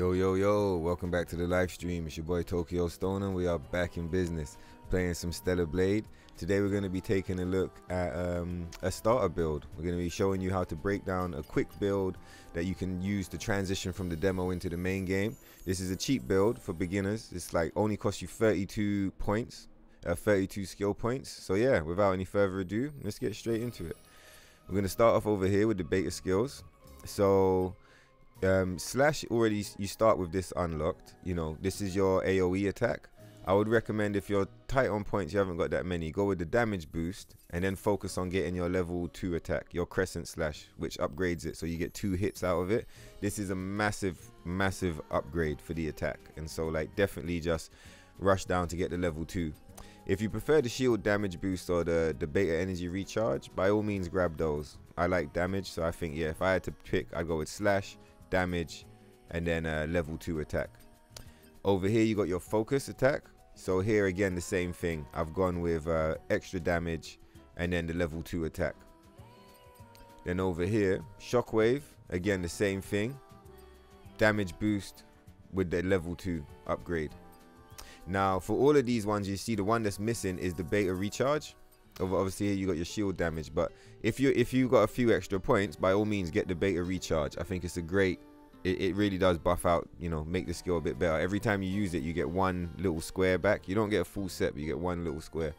Yo, yo, yo, welcome back to the live stream. It's your boy Tokyo Stoner, and we are back in business playing some Stellar Blade. Today, we're going to be taking a look at um, a starter build. We're going to be showing you how to break down a quick build that you can use to transition from the demo into the main game. This is a cheap build for beginners. It's like only costs you 32 points, uh, 32 skill points. So, yeah, without any further ado, let's get straight into it. We're going to start off over here with the beta skills. So, um, slash already you start with this unlocked you know this is your aoe attack. I would recommend if you're tight on points you haven't got that many go with the damage boost and then focus on getting your level 2 attack your crescent slash which upgrades it so you get two hits out of it. This is a massive massive upgrade for the attack. And so like definitely just rush down to get the level 2 if you prefer the shield damage boost or the the beta energy recharge by all means grab those. I like damage so i think yeah if i had to pick i'd go with slash damage, and then a level 2 attack. Over here, you got your focus attack. So here again, the same thing. I've gone with uh, extra damage and then the level 2 attack. Then over here, shockwave. Again, the same thing. Damage boost with the level 2 upgrade. Now, for all of these ones, you see the one that's missing is the beta recharge. Obviously, you got your shield damage, but if you if you got a few extra points, by all means get the beta recharge. I think it's a great. It, it really does buff out, you know, make the skill a bit better. Every time you use it, you get one little square back. You don't get a full set, but you get one little square.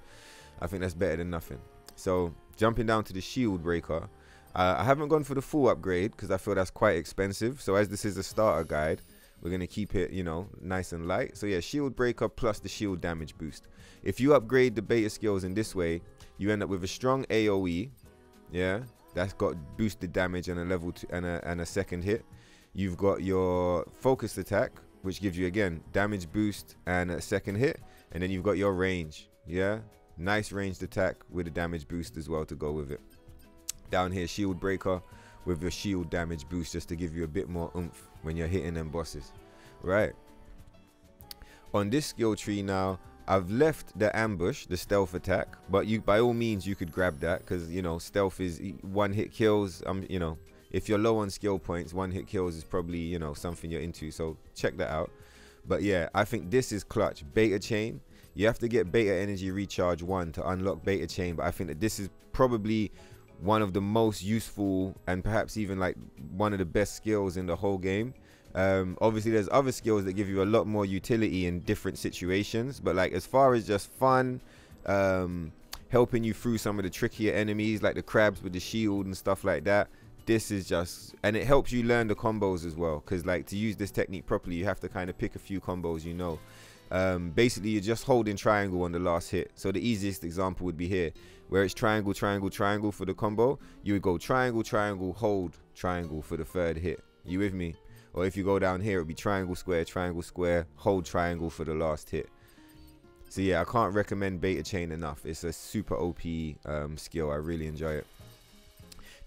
I think that's better than nothing. So jumping down to the shield breaker, uh, I haven't gone for the full upgrade because I feel that's quite expensive. So as this is a starter guide, we're going to keep it, you know, nice and light. So yeah, shield breaker plus the shield damage boost. If you upgrade the beta skills in this way, you end up with a strong AoE, yeah, that's got boosted damage and a level two and a, and a second hit. You've got your focused attack, which gives you again damage boost and a second hit, and then you've got your range, yeah, nice ranged attack with a damage boost as well to go with it. Down here, shield breaker with your shield damage boost just to give you a bit more oomph when you're hitting them bosses, right? On this skill tree now, I've left the ambush, the stealth attack, but you by all means you could grab that because you know stealth is one hit kills. Um, you know if you're low on skill points, one hit kills is probably you know something you're into. So check that out. But yeah, I think this is clutch. Beta chain. You have to get beta energy recharge one to unlock beta chain, but I think that this is probably one of the most useful and perhaps even like one of the best skills in the whole game um, obviously, there's other skills that give you a lot more utility in different situations. But like as far as just fun, um, helping you through some of the trickier enemies like the crabs with the shield and stuff like that. This is just, and it helps you learn the combos as well. Because like to use this technique properly, you have to kind of pick a few combos you know. Um, basically, you're just holding triangle on the last hit. So the easiest example would be here, where it's triangle, triangle, triangle for the combo. You would go triangle, triangle, hold, triangle for the third hit. You with me? Or if you go down here, it'll be triangle, square, triangle, square, hold triangle for the last hit. So yeah, I can't recommend Beta Chain enough. It's a super OP um, skill. I really enjoy it.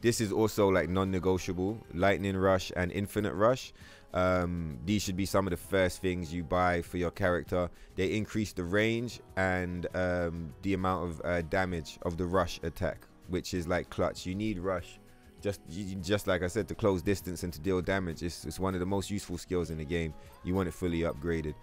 This is also like non-negotiable. Lightning Rush and Infinite Rush. Um, these should be some of the first things you buy for your character. They increase the range and um, the amount of uh, damage of the rush attack, which is like clutch. You need rush just just like I said, to close distance and to deal damage. It's, it's one of the most useful skills in the game. You want it fully upgraded.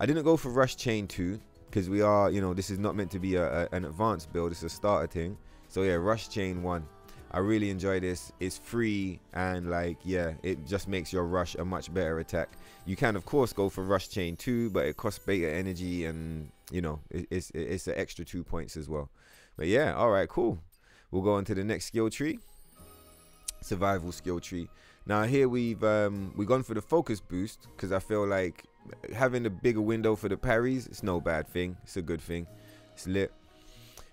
I didn't go for Rush Chain 2 because we are, you know, this is not meant to be a, a, an advanced build. It's a starter thing. So yeah, Rush Chain 1. I really enjoy this. It's free and like, yeah, it just makes your Rush a much better attack. You can, of course, go for Rush Chain 2, but it costs beta energy and, you know, it, it's, it's an extra two points as well. But yeah, all right, cool. We'll go on to the next skill tree survival skill tree. Now here we've um, we've gone for the focus boost because I feel like having a bigger window for the parries, it's no bad thing. It's a good thing. It's lit.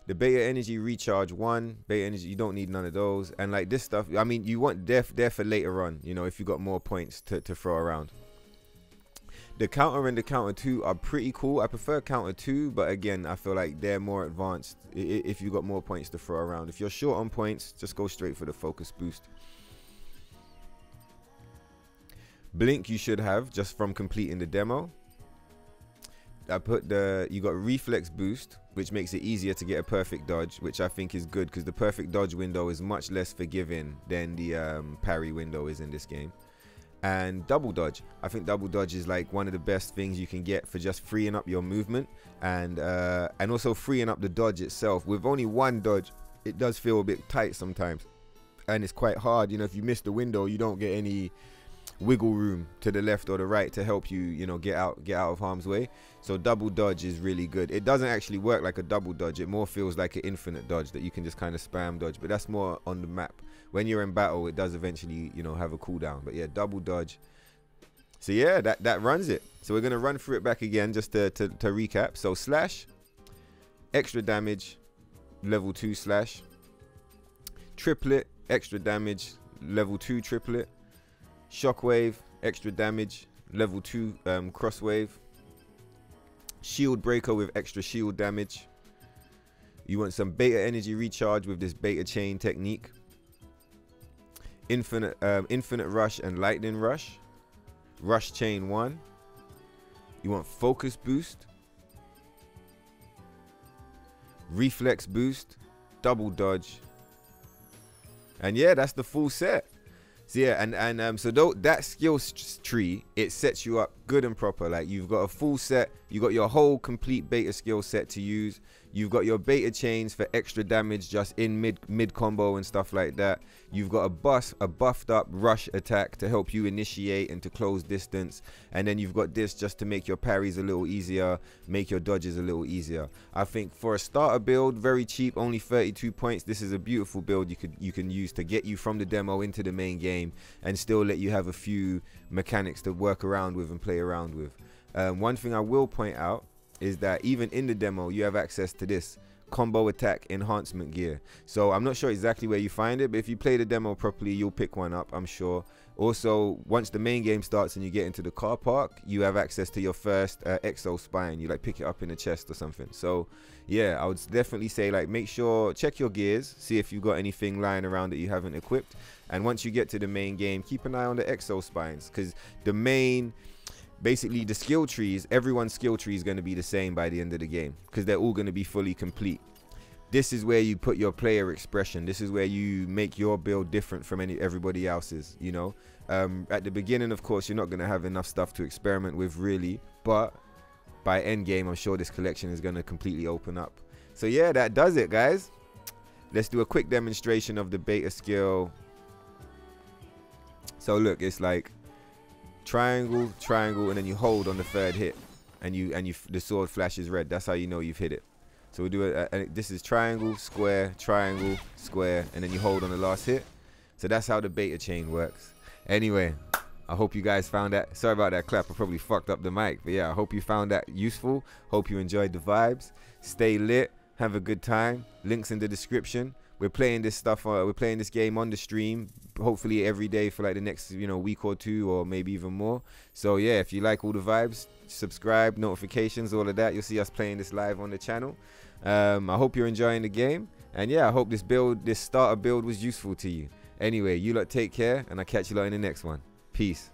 The beta energy recharge one, beta energy, you don't need none of those. And like this stuff, I mean, you want there, there for later on, you know, if you got more points to, to throw around. The counter and the counter two are pretty cool. I prefer counter two, but again, I feel like they're more advanced if you got more points to throw around. If you're short on points, just go straight for the focus boost. Blink you should have just from completing the demo. I put the you got reflex boost, which makes it easier to get a perfect dodge, which I think is good because the perfect dodge window is much less forgiving than the um, parry window is in this game. and double dodge. I think double dodge is like one of the best things you can get for just freeing up your movement and uh, and also freeing up the dodge itself. With only one dodge, it does feel a bit tight sometimes, and it's quite hard. You know, if you miss the window, you don't get any wiggle room to the left or the right to help you you know get out get out of harm's way. So double dodge is really good. It doesn't actually work like a double dodge. It more feels like an infinite dodge that you can just kind of spam dodge but that's more on the map. When you're in battle it does eventually you know have a cooldown but yeah double dodge. So yeah that that runs it. So we're going to run through it back again just to, to, to recap. So slash extra damage level 2 slash. Triplet extra damage level 2 triplet Shockwave, extra damage, level 2 um, crosswave. Shield breaker with extra shield damage. You want some beta energy recharge with this beta chain technique. Infinite, um, infinite rush and lightning rush. Rush chain 1. You want focus boost. Reflex boost. Double dodge. And yeah, that's the full set. So yeah, and and um, so th- that skill tree it sets you up good and proper. Like you've got a full set, You've got your whole complete beta skill set to use. You've got your beta chains for extra damage just in mid mid combo and stuff like that. You've got a bus a buffed up rush attack to help you initiate and to close distance. And then you've got this just to make your parries a little easier, make your dodges a little easier. I think for a starter build, very cheap, only 32 points. This is a beautiful build you could you can use to get you from the demo into the main game and still let you have a few mechanics to work around with and play around with. Um, one thing I will point out is that even in the demo, you have access to this combo attack enhancement gear. So I'm not sure exactly where you find it, but if you play the demo properly, you'll pick one up, I'm sure. Also, once the main game starts and you get into the car park, you have access to your first uh, exo spine. You like pick it up in the chest or something. So yeah, I would definitely say like make sure check your gears, see if you've got anything lying around that you haven't equipped. And once you get to the main game, keep an eye on the exo spines because the main basically the skill trees, everyone's skill tree is going to be the same by the end of the game because they're all going to be fully complete. This is where you put your player expression. This is where you make your build different from any everybody else's. You know, um, at the beginning, of course, you're not going to have enough stuff to experiment with, really. But by end game, I'm sure this collection is going to completely open up. So yeah, that does it, guys. Let's do a quick demonstration of the beta skill. So look, it's like triangle, triangle, and then you hold on the third hit, and you and you the sword flashes red. That's how you know you've hit it. So we do it. This is triangle, square, triangle, square, and then you hold on the last hit. So that's how the beta chain works. Anyway, I hope you guys found that. Sorry about that clap. I probably fucked up the mic, but yeah, I hope you found that useful. Hope you enjoyed the vibes. Stay lit. Have a good time. Links in the description. We're playing this stuff. Uh, we're playing this game on the stream hopefully every day for like the next you know week or two or maybe even more. So yeah if you like all the vibes subscribe notifications all of that. You'll see us playing this live on the channel. Um, i hope you're enjoying the game. And yeah i hope this build this starter build was useful to you. Anyway you lot take care and i'll catch you lot in the next one. Peace